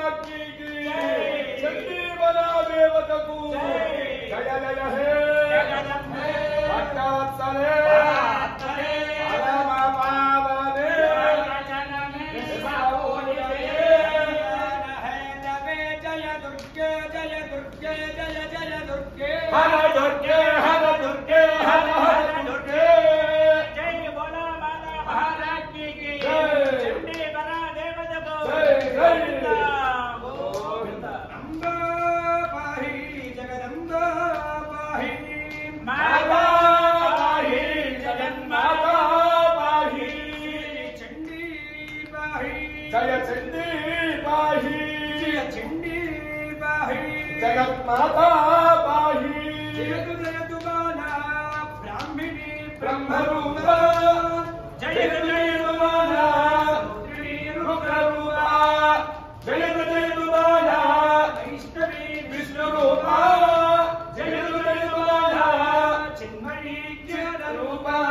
महाराज की चंडी बना देवतकू जय जय हे भक्तवत्सले हर दुर्गे हर दुर्गे हर हर दुर्गे जय बोला माता महाराज की जय चंडी बना देवता को जय जय जय चंडी बाही। जय चंडी बाही। जय माता बाही। जय जयतु बाना ब्राह्मणी ब्रह्मरूपा। जयतु जय बाना रुद्रिणी जय जय जयतु बाना वैष्णवी विष्णुरूपा। जयतु जयतु बाना चिन्मयी ज्ञानरूपा।